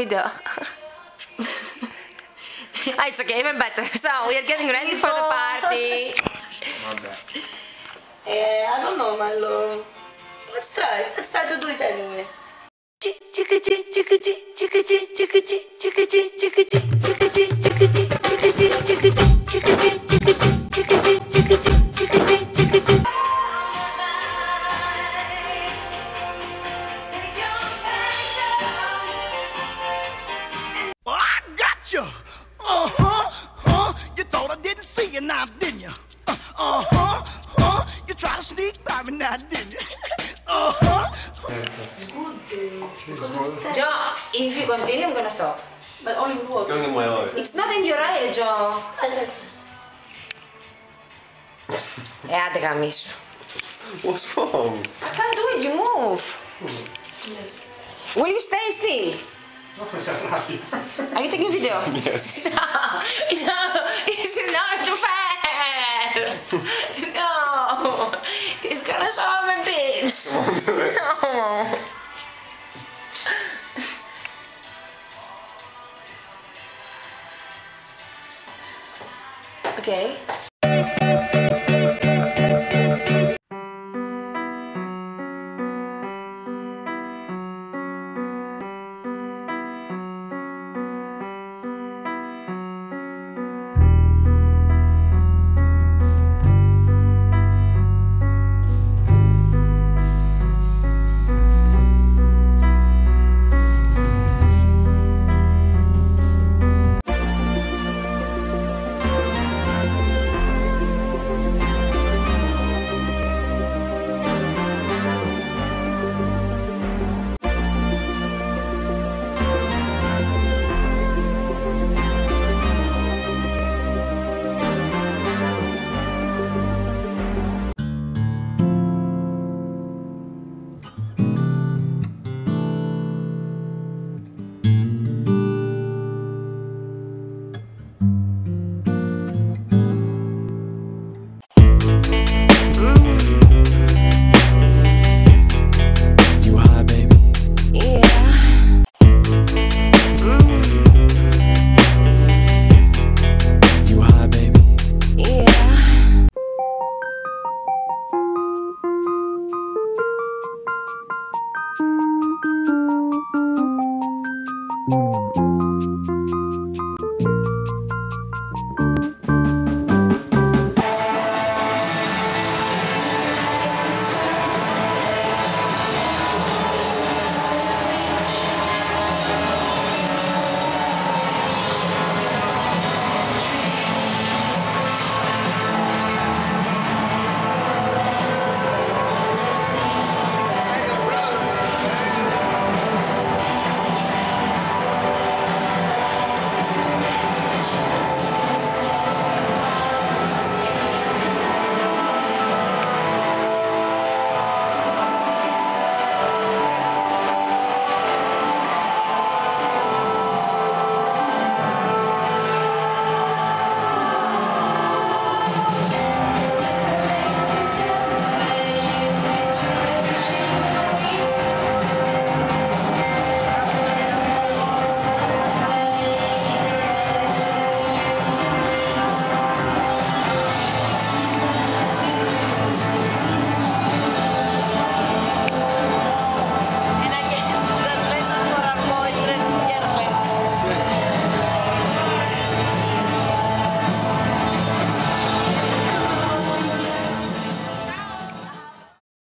video. ah, it's okay, even better. So, we are getting ready for the party. Vabbè. Eh, I don't know, my love. Let's try. Let's try to do it anyway. Oh, didn't see you now, didn't you? Uh huh. Huh. You tried to sneak by me now, didn't you? uh huh. Joe, if you continue, I'm gonna stop. But only with water. Going in my eye. It's not in your eye, Joe. Ε, άντε γαμίσου. What's wrong? I can't do it, you move. Will you stay still? Are you taking a video? Yes. No, no, this is not fair. No, it's gonna show my bits. Come on, do it. No. Okay.